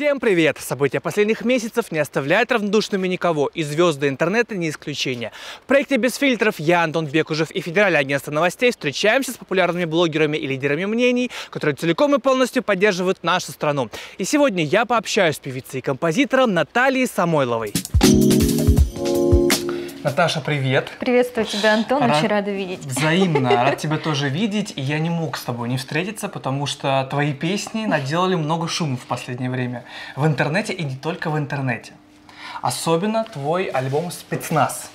Всем привет! События последних месяцев не оставляют равнодушными никого, и звезды интернета не исключение. В проекте «Без фильтров» я, Антон Бекужев и Федеральное агентство новостей встречаемся с популярными блогерами и лидерами мнений, которые целиком и полностью поддерживают нашу страну. И сегодня я пообщаюсь с певицей и композитором Натальей Самойловой. Наташа, привет. Приветствую тебя, Антон. Рад... Очень рада видеть. Взаимно. Рад тебя тоже видеть. И я не мог с тобой не встретиться, потому что твои песни наделали много шума в последнее время. В интернете и не только в интернете. Особенно твой альбом «Спецназ».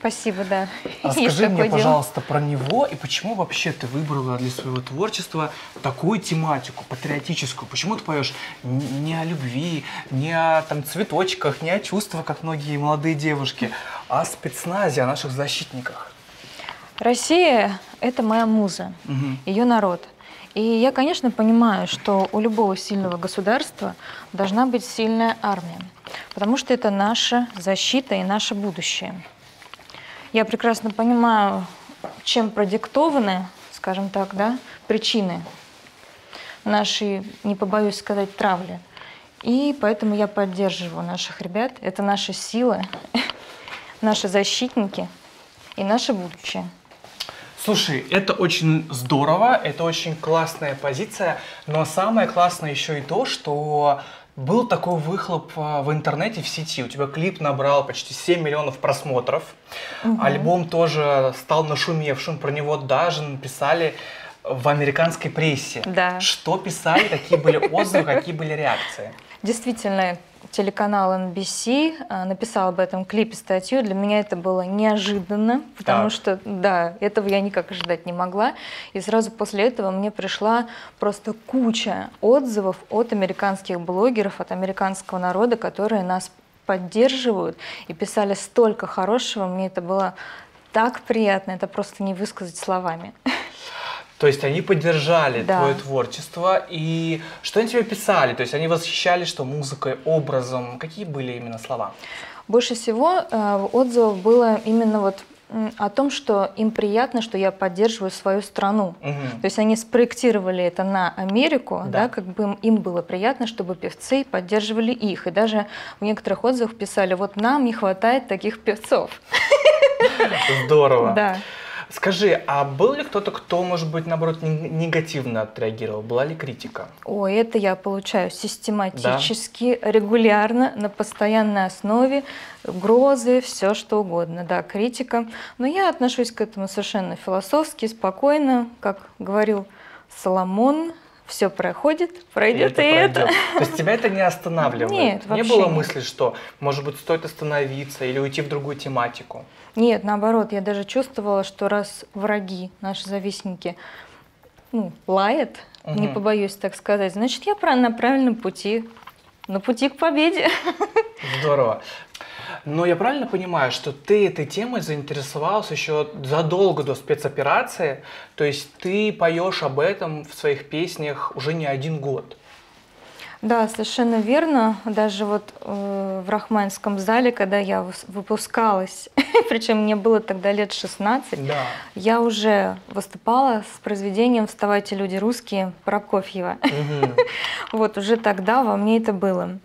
Спасибо, да. Расскажи мне, дело. пожалуйста, про него и почему вообще ты выбрала для своего творчества такую тематику, патриотическую. Почему ты поешь не о любви, не о там, цветочках, не о чувствах, как многие молодые девушки, о спецназе, о наших защитниках? Россия – это моя муза, угу. ее народ. И я, конечно, понимаю, что у любого сильного государства должна быть сильная армия, потому что это наша защита и наше будущее. Я прекрасно понимаю, чем продиктованы, скажем так, да, причины нашей, не побоюсь сказать, травли. И поэтому я поддерживаю наших ребят. Это наша сила, наши защитники и наше будущее. Слушай, это очень здорово, это очень классная позиция, но самое классное еще и то, что был такой выхлоп а, в интернете, в сети. У тебя клип набрал почти 7 миллионов просмотров. Угу. Альбом тоже стал нашумевшим. Про него даже написали в американской прессе. Да. Что писали, какие были отзывы, какие были реакции? Действительно, телеканал NBC а, написал об этом клипе статью. Для меня это было неожиданно, потому так. что, да, этого я никак ожидать не могла. И сразу после этого мне пришла просто куча отзывов от американских блогеров, от американского народа, которые нас поддерживают и писали столько хорошего. Мне это было так приятно, это просто не высказать словами. То есть они поддержали да. твое творчество. И что они тебе писали? То есть они восхищались, что музыкой, образом? Какие были именно слова? Больше всего э, отзывов было именно вот о том, что им приятно, что я поддерживаю свою страну. Угу. То есть они спроектировали это на Америку, да. да, как бы им, им было приятно, чтобы певцы поддерживали их. И даже в некоторых отзывах писали, вот нам не хватает таких певцов. Здорово. Да. Скажи, а был ли кто-то, кто, может быть, наоборот, негативно отреагировал? Была ли критика? Ой, это я получаю систематически, да? регулярно, на постоянной основе, угрозы, все что угодно, да, критика. Но я отношусь к этому совершенно философски, спокойно, как говорил Соломон, все проходит, пройдет и, и это. это. То есть тебя это не останавливает? Нет, вообще Не было нет. мысли, что, может быть, стоит остановиться или уйти в другую тематику? Нет, наоборот, я даже чувствовала, что раз враги, наши завистники, ну, лают, угу. не побоюсь так сказать, значит, я на правильном пути, на пути к победе. Здорово. Но я правильно понимаю, что ты этой темой заинтересовался еще задолго до спецоперации, то есть ты поешь об этом в своих песнях уже не один год? Да, совершенно верно. Даже вот э, в Рахманском зале, когда я выпускалась, причем мне было тогда лет 16, да. я уже выступала с произведением «Вставайте, люди русские» Прокофьева. Угу. вот уже тогда во мне это было.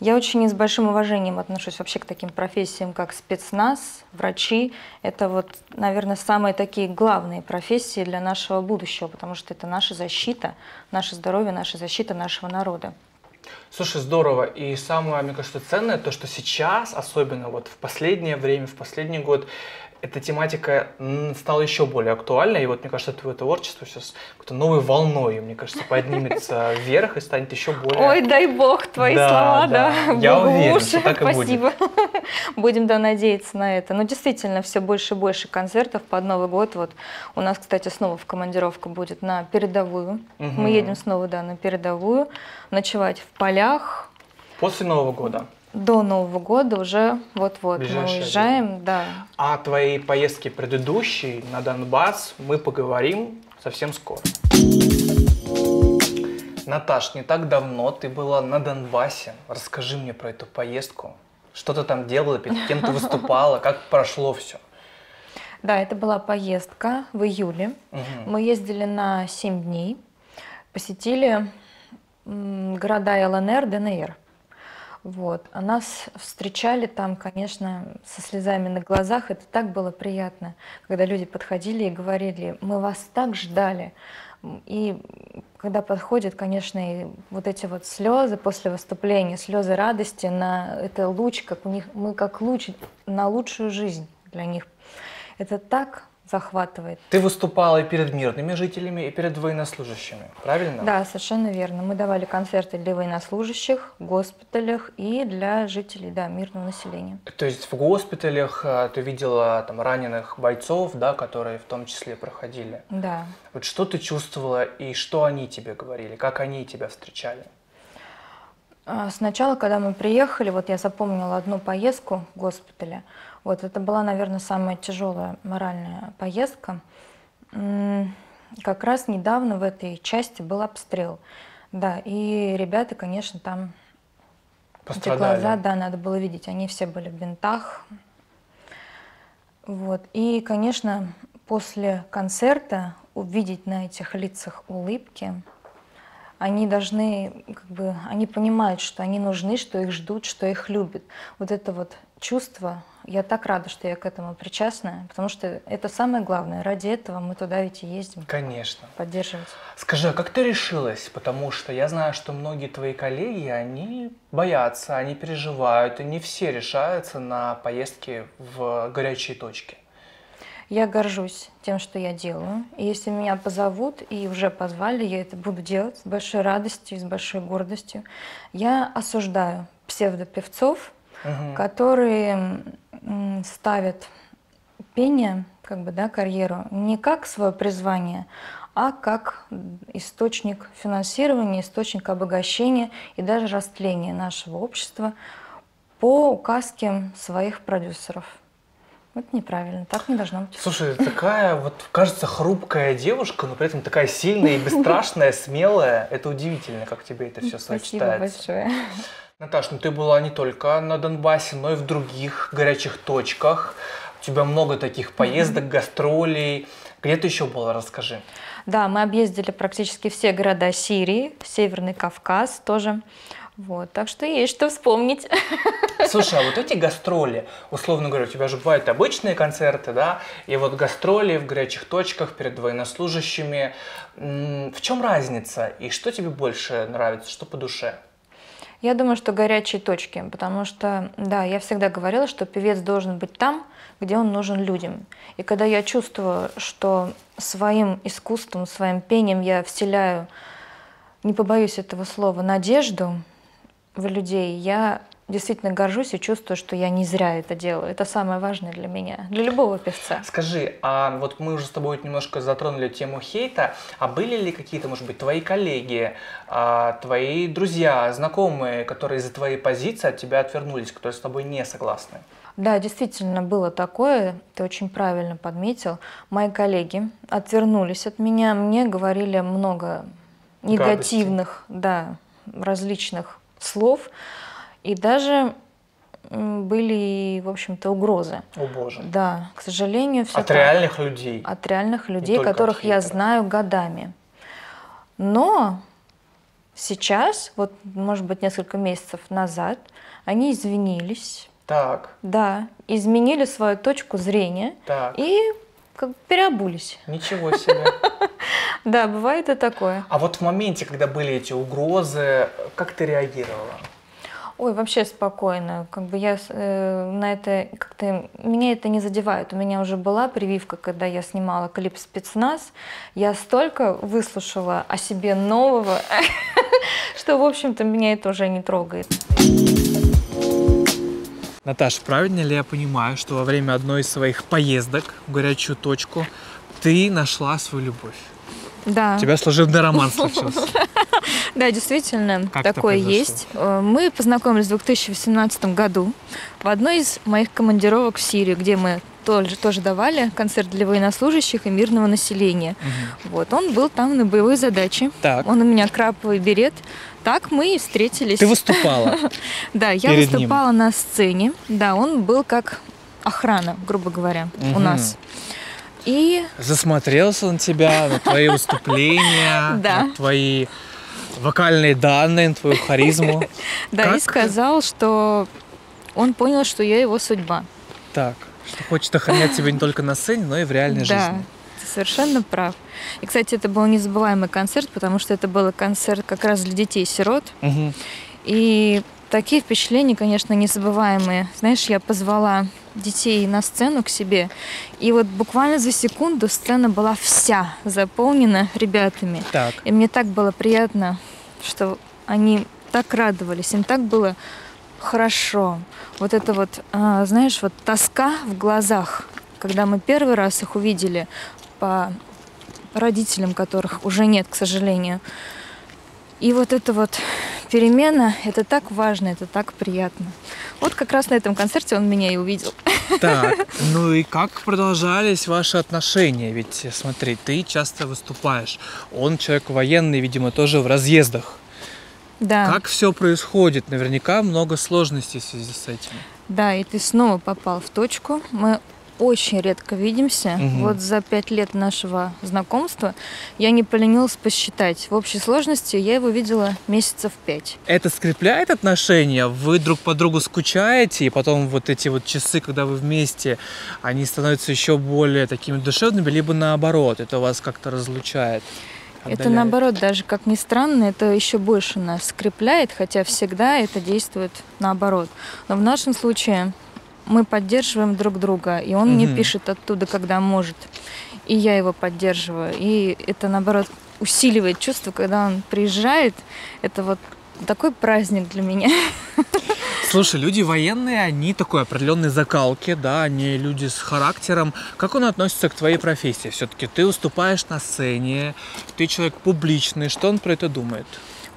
Я очень с большим уважением отношусь вообще к таким профессиям, как спецназ, врачи. Это вот, наверное, самые такие главные профессии для нашего будущего, потому что это наша защита, наше здоровье, наша защита нашего народа. Слушай, здорово. И самое, мне кажется, ценное, то, что сейчас, особенно вот в последнее время, в последний год, эта тематика стала еще более актуальной, и вот мне кажется, твое творчество сейчас какой-то новой волной, мне кажется, поднимется вверх и станет еще более... Ой, дай бог, твои да, слова, да. да. Я уверен, что так и Спасибо. будет. Будем, да, надеяться на это. Но действительно, все больше и больше концертов под Новый год. Вот у нас, кстати, снова в командировка будет на передовую. Угу. Мы едем снова, да, на передовую, ночевать в полях. После Нового года? До Нового года уже вот-вот мы уезжаем, да. А о твоей поездке предыдущей на Донбасс мы поговорим совсем скоро. Наташ, не так давно ты была на Донбассе. Расскажи мне про эту поездку. Что ты там делала, перед кем ты выступала, как прошло все? Да, это была поездка в июле. Угу. Мы ездили на 7 дней, посетили города ЛНР, ДНР. Вот. А нас встречали там, конечно, со слезами на глазах. Это так было приятно, когда люди подходили и говорили, мы вас так ждали. И когда подходят, конечно, и вот эти вот слезы после выступления, слезы радости на это луч, как у них, мы как луч на лучшую жизнь для них. Это так захватывает. Ты выступала и перед мирными жителями, и перед военнослужащими, правильно? Да, совершенно верно. Мы давали концерты для военнослужащих, в госпиталях и для жителей, да, мирного населения. То есть в госпиталях а, ты видела там раненых бойцов, да, которые в том числе проходили? Да. Вот что ты чувствовала и что они тебе говорили, как они тебя встречали? А, сначала, когда мы приехали, вот я запомнила одну поездку в госпитале, вот это была, наверное, самая тяжелая моральная поездка. Как раз недавно в этой части был обстрел. Да, и ребята, конечно, там эти глаза, да, надо было видеть. Они все были в бинтах. Вот. И, конечно, после концерта увидеть на этих лицах улыбки, они должны, как бы, они понимают, что они нужны, что их ждут, что их любят. Вот это вот чувство, я так рада, что я к этому причастна, потому что это самое главное. Ради этого мы туда ведь и ездим. Конечно. Поддерживать. Скажи, а как ты решилась? Потому что я знаю, что многие твои коллеги, они боятся, они переживают, и не все решаются на поездки в горячие точки. Я горжусь тем, что я делаю. И если меня позовут, и уже позвали, я это буду делать с большой радостью с большой гордостью. Я осуждаю псевдопевцов, угу. которые ставят пение, как бы, да, карьеру, не как свое призвание, а как источник финансирования, источник обогащения и даже растления нашего общества по указке своих продюсеров. Это неправильно, так не должно быть. Слушай, такая вот, кажется, хрупкая девушка, но при этом такая сильная и бесстрашная, смелая. Это удивительно, как тебе это все сочетается. Спасибо большое. Наташ, ну ты была не только на Донбассе, но и в других горячих точках. У тебя много таких поездок, mm-hmm. гастролей. Где ты еще была, расскажи. Да, мы объездили практически все города Сирии, Северный Кавказ тоже. Вот, так что есть что вспомнить. Слушай, а вот эти гастроли, условно говоря, у тебя же бывают обычные концерты, да, и вот гастроли в горячих точках перед военнослужащими. В чем разница и что тебе больше нравится, что по душе? Я думаю, что горячие точки, потому что, да, я всегда говорила, что певец должен быть там, где он нужен людям. И когда я чувствую, что своим искусством, своим пением я вселяю, не побоюсь этого слова, надежду в людей, я действительно горжусь и чувствую, что я не зря это делаю. Это самое важное для меня, для любого певца. Скажи, а вот мы уже с тобой немножко затронули тему хейта, а были ли какие-то, может быть, твои коллеги, а, твои друзья, знакомые, которые из-за твоей позиции от тебя отвернулись, которые с тобой не согласны? Да, действительно было такое, ты очень правильно подметил. Мои коллеги отвернулись от меня, мне говорили много негативных, Гадости. да, различных слов. И даже были, в общем-то, угрозы. О боже. Да, к сожалению, все От так. реальных людей. От реальных людей, которых я знаю годами. Но сейчас, вот, может быть, несколько месяцев назад, они извинились. Так. Да, изменили свою точку зрения. Так. И как переобулись. Ничего себе. Да, бывает и такое. А вот в моменте, когда были эти угрозы, как ты реагировала? Ой, вообще спокойно. Как бы я э, на это как-то меня это не задевает. У меня уже была прививка, когда я снимала клип «Спецназ». Я столько выслушала о себе нового, что, в общем-то, меня это уже не трогает. Наташа, правильно ли я понимаю, что во время одной из своих поездок в горячую точку ты нашла свою любовь? Да. У тебя служебный роман случился. Да, действительно, как такое есть. Э, мы познакомились в 2018 году в одной из моих командировок в Сирию, где мы тоже, тоже давали концерт для военнослужащих и мирного населения. Угу. Вот, он был там на боевой задаче. Так. Он у меня краповый берет. Так мы и встретились. Ты выступала? Да, я выступала на сцене. Да, он был как охрана, грубо говоря, у нас. И... Засмотрелся на тебя, на твои выступления, на твои вокальные данные, твою харизму. Да, и сказал, что он понял, что я его судьба. Так, что хочет охранять тебя не только на сцене, но и в реальной жизни. Да, ты совершенно прав. И, кстати, это был незабываемый концерт, потому что это был концерт как раз для детей-сирот. Угу. И такие впечатления, конечно, незабываемые. Знаешь, я позвала детей на сцену к себе, и вот буквально за секунду сцена была вся заполнена ребятами. Так. И мне так было приятно, что они так радовались, им так было хорошо. Вот это вот, а, знаешь, вот тоска в глазах, когда мы первый раз их увидели по родителям, которых уже нет, к сожалению. И вот это вот перемена, это так важно, это так приятно. Вот как раз на этом концерте он меня и увидел. Так, ну и как продолжались ваши отношения? Ведь смотри, ты часто выступаешь, он человек военный, видимо, тоже в разъездах. Да. Как все происходит? Наверняка много сложностей в связи с этим. Да, и ты снова попал в точку. Мы очень редко видимся. Угу. Вот за пять лет нашего знакомства я не поленилась посчитать. В общей сложности я его видела месяцев пять. Это скрепляет отношения? Вы друг по другу скучаете, и потом вот эти вот часы, когда вы вместе, они становятся еще более такими душевными, либо наоборот, это вас как-то разлучает? Отдаляет. Это наоборот, даже как ни странно, это еще больше нас скрепляет, хотя всегда это действует наоборот. Но в нашем случае мы поддерживаем друг друга, и он угу. мне пишет оттуда, когда может, и я его поддерживаю. И это, наоборот, усиливает чувство, когда он приезжает. Это вот такой праздник для меня. Слушай, люди военные, они такой определенной закалки, да, они люди с характером. Как он относится к твоей профессии? Все-таки ты уступаешь на сцене, ты человек публичный. Что он про это думает?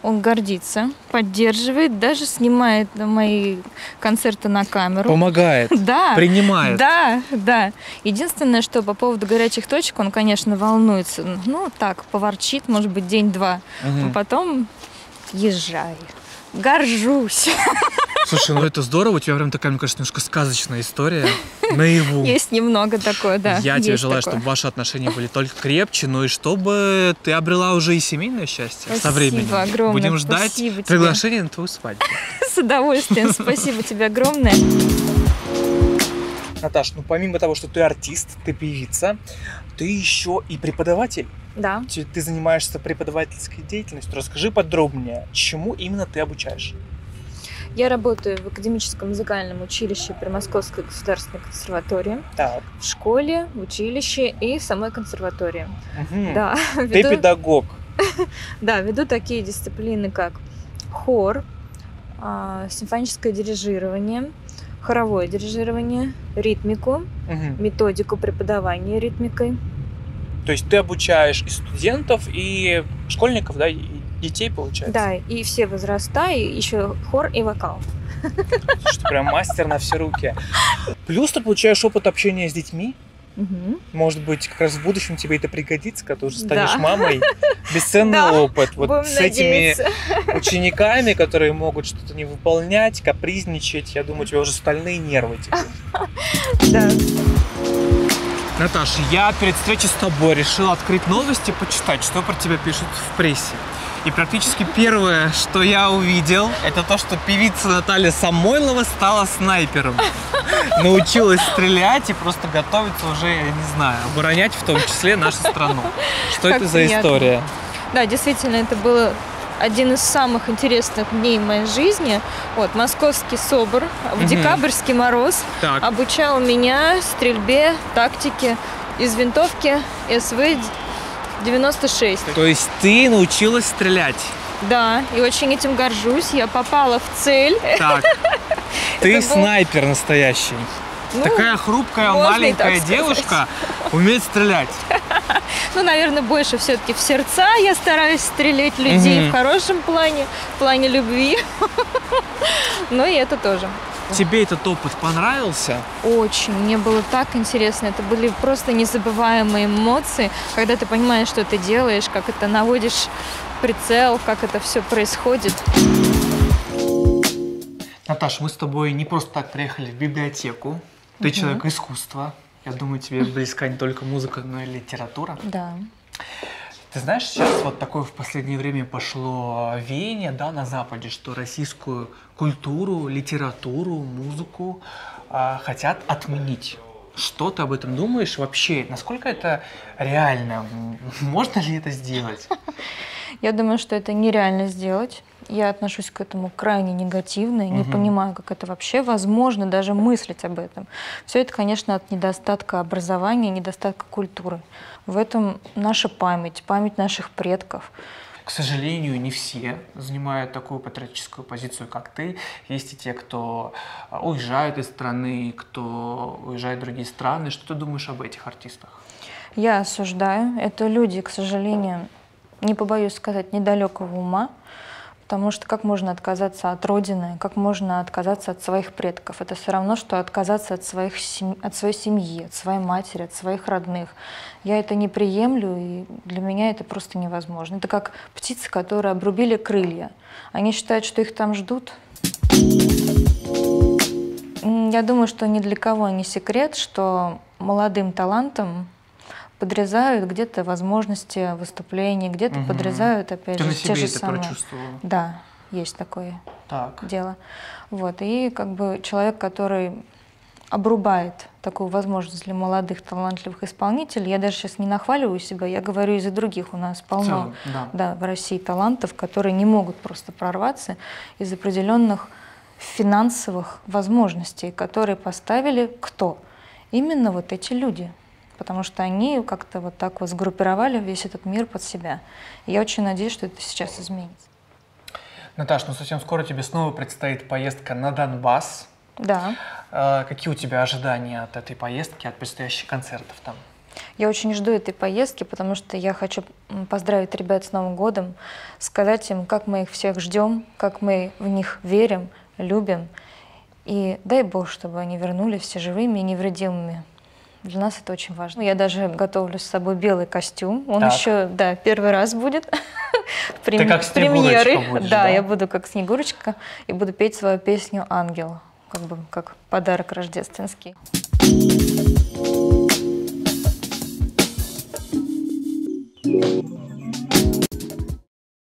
Он гордится, поддерживает, даже снимает мои концерты на камеру. Помогает. Да. Принимает. Да, да. Единственное, что по поводу горячих точек, он, конечно, волнуется. Ну, так, поворчит, может быть, день-два. Угу. А потом езжай. Горжусь. Слушай, ну это здорово, у тебя прям такая, мне кажется, немножко сказочная история наяву. Есть немного такое, да. Я тебе желаю, чтобы ваши отношения были только крепче, ну и чтобы ты обрела уже и семейное счастье со временем. Спасибо огромное. Будем ждать приглашения на твою свадьбу. С удовольствием. Спасибо тебе огромное. Наташ, ну помимо того, что ты артист, ты певица, ты еще и преподаватель. Да. Ты занимаешься преподавательской деятельностью. Расскажи подробнее, чему именно ты обучаешь? Я работаю в академическом музыкальном училище при Московской государственной консерватории. Так. В школе, в училище и в самой консерватории. Угу. Да. Ты веду... педагог. да, веду такие дисциплины, как хор, а, симфоническое дирижирование, хоровое дирижирование, ритмику, угу. методику преподавания ритмикой. То есть ты обучаешь и студентов, и школьников, да, и детей, получается? Да, и все возраста, и еще хор и вокал. Что прям мастер на все руки. Плюс ты получаешь опыт общения с детьми. Угу. Может быть, как раз в будущем тебе это пригодится, когда ты уже станешь да. мамой. Бесценный да. опыт. Вот Будем с надеяться. этими учениками, которые могут что-то не выполнять, капризничать, я думаю, у тебя уже стальные нервы. Да. Наташа, я перед встречей с тобой решил открыть новости, почитать, что про тебя пишут в прессе. И практически первое, что я увидел, это то, что певица Наталья Самойлова стала снайпером. Научилась стрелять и просто готовится уже, я не знаю, оборонять в том числе нашу страну. Что как это за приятно. история? Да, действительно, это было один из самых интересных дней в моей жизни. Вот, московский СОБР в угу. декабрьский мороз так. обучал меня стрельбе, тактике из винтовки СВ 96. То есть ты научилась стрелять? Да, и очень этим горжусь. Я попала в цель. Так, ты снайпер настоящий. Ну, Такая хрупкая маленькая девушка умеет стрелять. Ну, наверное, больше все-таки в сердца я стараюсь стрелять людей в хорошем плане, в плане любви. Ну и это тоже. Тебе этот опыт понравился? Очень. Мне было так интересно. Это были просто незабываемые эмоции, когда ты понимаешь, что ты делаешь, как это наводишь прицел, как это все происходит. Наташа, мы с тобой не просто так приехали в библиотеку. Ты угу. человек искусства. Я думаю, тебе близка не только музыка, но и литература. Да. Ты знаешь, сейчас вот такое в последнее время пошло веяние да, на Западе, что российскую культуру, литературу, музыку э, хотят отменить. Что ты об этом думаешь вообще? Насколько это реально? Можно ли это сделать? Я думаю, что это нереально сделать. Я отношусь к этому крайне негативно, не угу. понимаю, как это вообще возможно, даже мыслить об этом. Все это, конечно, от недостатка образования, недостатка культуры. В этом наша память, память наших предков. К сожалению, не все занимают такую патриотическую позицию, как ты. Есть и те, кто а, уезжают из страны, кто уезжает в другие страны. Что ты думаешь об этих артистах? Я осуждаю. Это люди, к сожалению, не побоюсь сказать, недалекого ума, потому что как можно отказаться от родины, как можно отказаться от своих предков? Это все равно, что отказаться от, своих от своей семьи, от своей матери, от своих родных. Я это не приемлю, и для меня это просто невозможно. Это как птицы, которые обрубили крылья. Они считают, что их там ждут. Я думаю, что ни для кого не секрет, что молодым талантам подрезают где-то возможности выступлений, где-то угу. подрезают, опять Ты же, на себе те же это самые. прочувствовала? Да, есть такое так. дело. Вот. И как бы человек, который обрубает такую возможность для молодых талантливых исполнителей. Я даже сейчас не нахваливаю себя, я говорю из-за других. У нас полно целом, да. Да, в России талантов, которые не могут просто прорваться из определенных финансовых возможностей, которые поставили кто? Именно вот эти люди потому что они как-то вот так вот сгруппировали весь этот мир под себя. И я очень надеюсь, что это сейчас изменится. Наташа, ну совсем скоро тебе снова предстоит поездка на Донбасс. Да. Э, какие у тебя ожидания от этой поездки, от предстоящих концертов там? Я очень жду этой поездки, потому что я хочу поздравить ребят с Новым годом, сказать им, как мы их всех ждем, как мы в них верим, любим. И дай Бог, чтобы они вернулись все живыми и невредимыми. Для нас это очень важно. Ну, я даже готовлю с собой белый костюм. Он так. еще, да, первый раз будет. Ты как премьеры. Да, да, я буду как Снегурочка и буду петь свою песню «Ангел», как бы как подарок рождественский.